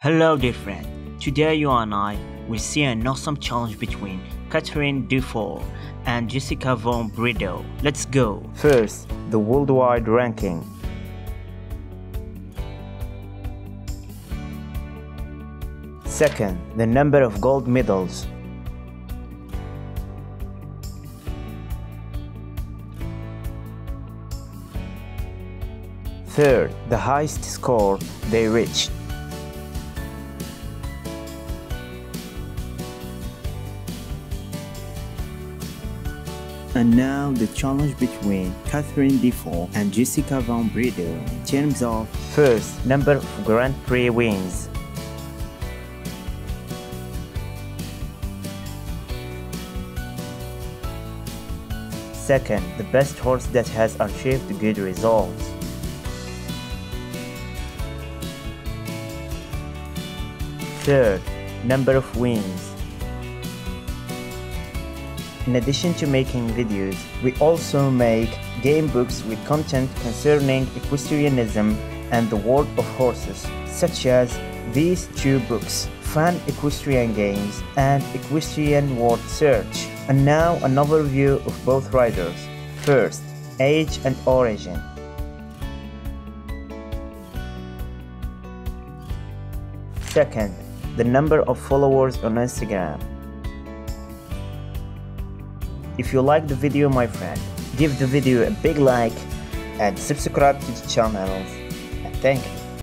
Hello dear friend, today you and I will see an awesome challenge between Cathrine Dufour and Jessica von Bredow. Let's go! First, the worldwide ranking. Second, the number of gold medals. Third, the highest score they reached. And now the challenge between Cathrine Dufour and Jessica von Bredow in terms of first number of Grand Prix wins. Second, the best horse that has achieved good results. Third, number of wins. In addition to making videos, we also make game books with content concerning equestrianism and the world of horses, such as these two books, Fun Equestrian Games and Equestrian Word Search. And now an overview of both riders. First, age and origin. Second, the number of followers on Instagram. If you like the video my friend, give the video a big like and subscribe to the channel and thank you.